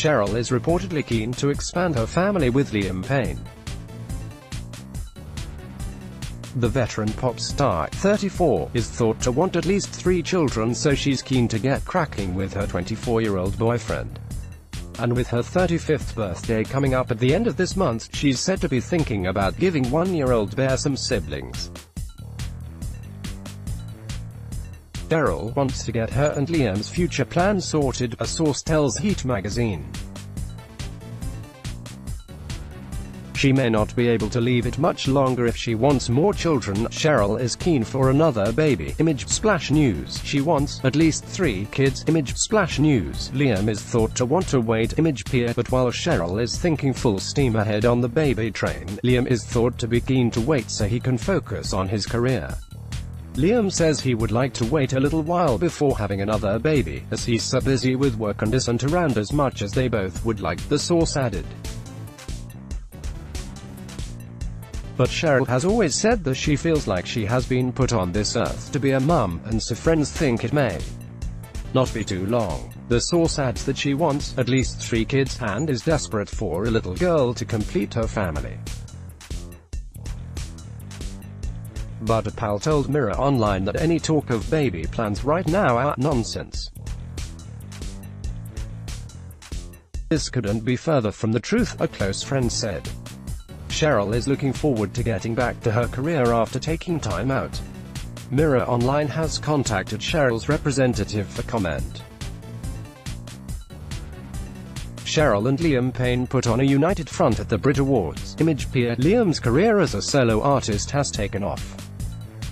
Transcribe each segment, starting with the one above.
Cheryl is reportedly keen to expand her family with Liam Payne. The veteran pop star, 34, is thought to want at least three children so she's keen to get cracking with her 24-year-old boyfriend. And with her 35th birthday coming up at the end of this month, she's said to be thinking about giving one-year-old Bear some siblings. Cheryl wants to get her and Liam's future plans sorted, a source tells Heat magazine. She may not be able to leave it much longer if she wants more children. Cheryl is keen for another baby. Image Splash News. She wants at least three kids. Image Splash News. Liam is thought to want to wait. Image PA. But while Cheryl is thinking full steam ahead on the baby train, Liam is thought to be keen to wait so he can focus on his career. Liam says he would like to wait a little while before having another baby, as he's so busy with work and isn't around as much as they both would like, the source added. But Cheryl has always said that she feels like she has been put on this earth to be a mum, and so friends think it may not be too long. The source adds that she wants at least three kids and is desperate for a little girl to complete her family. But pal told Mirror Online that any talk of baby plans right now are nonsense. This couldn't be further from the truth, a close friend said. Cheryl is looking forward to getting back to her career after taking time out. Mirror Online has contacted Cheryl's representative for comment. Cheryl and Liam Payne put on a united front at the Brit Awards. Image PA, Liam's career as a solo artist has taken off.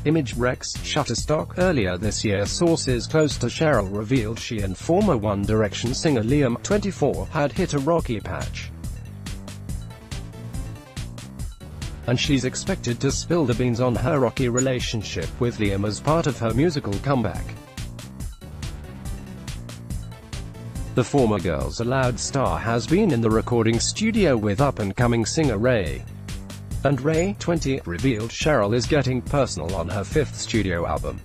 Image Rex, Shutterstock, earlier this year sources close to Cheryl revealed she and former One Direction singer Liam, 24, had hit a rocky patch. and she's expected to spill the beans on her rocky relationship with Liam as part of her musical comeback. The former Girls Aloud star has been in the recording studio with up-and-coming singer Raye. And Raye, 20, revealed Cheryl is getting personal on her fifth studio album.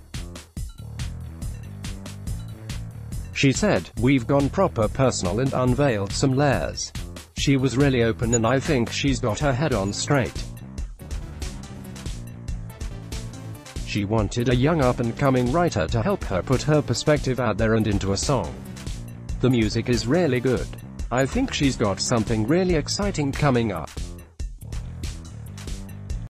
She said, We've gone proper personal and unveiled some layers. She was really open and I think she's got her head on straight. She wanted a young up-and-coming writer to help her put her perspective out there and into a song. The music is really good. I think she's got something really exciting coming up.